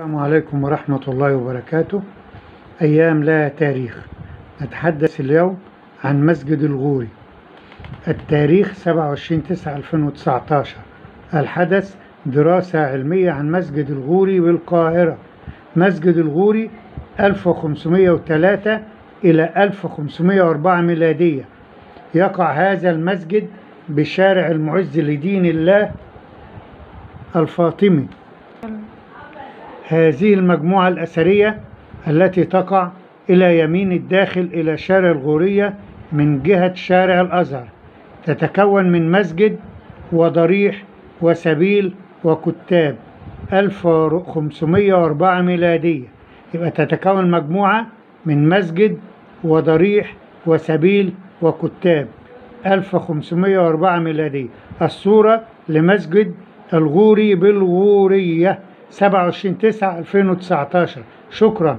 السلام عليكم ورحمة الله وبركاته. أيام لها تاريخ. نتحدث اليوم عن مسجد الغوري التاريخ 27 9 2019 الحدث دراسة علمية عن مسجد الغوري بالقاهرة مسجد الغوري 1503 إلى 1504 ميلادية. يقع هذا المسجد بشارع المعز لدين الله الفاطمي. هذه المجموعة الأثرية التي تقع إلى يمين الداخل إلى شارع الغورية من جهة شارع الأزهر. تتكون من مسجد وضريح وسبيل وكتاب 1504 ميلادية. يبقى تتكون مجموعة من مسجد وضريح وسبيل وكتاب 1504 ميلادية. الصورة لمسجد الغوري بالغورية. 27 9 2019 شكرا.